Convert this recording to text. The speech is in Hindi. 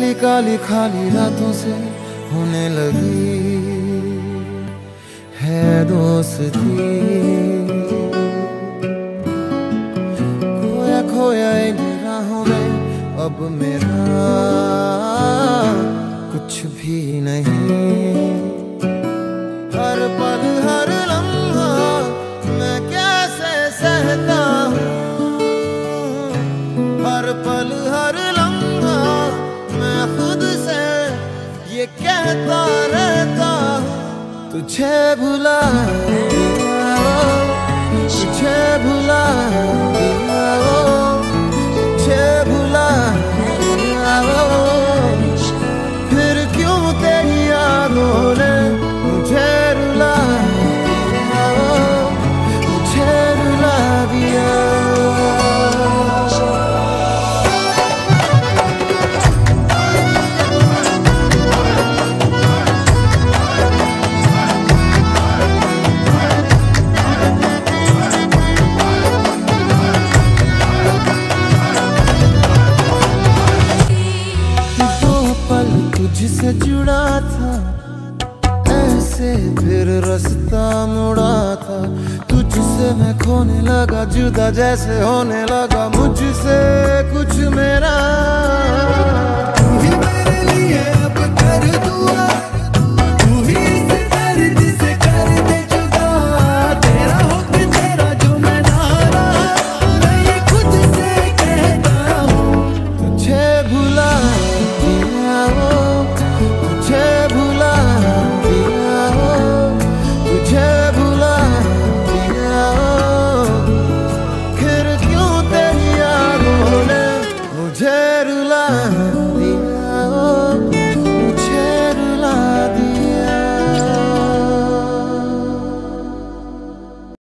पहली काली खाली रातों से होने लगी। है दोस्ती। खोया खोया इन राहों में अब मेरा कुछ भी नहीं। हर पल, हर लम्हा मैं कैसे सहता हूँ? हर पल, हर ये कहता रहता तुझे भुला तुझसे जुड़ा था, ऐसे फिर रास्ता मुड़ा था। तुझसे मैं खोने लगा, जुदा जैसे होने लगा। मुझसे कुछ मेरा